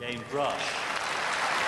James Brush.